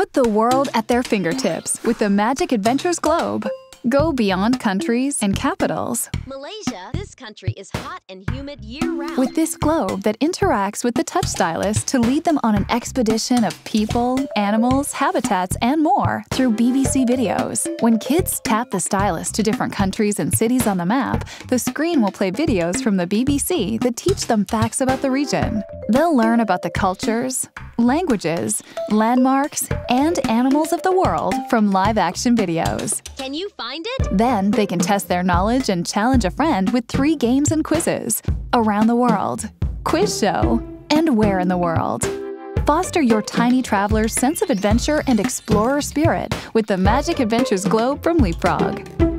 Put the world at their fingertips with the Magic Adventures Globe. Go beyond countries and capitals. Malaysia, this country is hot and humid year round. With this globe that interacts with the touch stylus to lead them on an expedition of people, animals, habitats, and more through BBC videos. When kids tap the stylus to different countries and cities on the map, the screen will play videos from the BBC that teach them facts about the region. They'll learn about the cultures, languages, landmarks, and animals of the world from live action videos. Can you find it? Then they can test their knowledge and challenge a friend with three games and quizzes around the world, quiz show, and where in the world. Foster your tiny traveler's sense of adventure and explorer spirit with the Magic Adventures Globe from Leapfrog.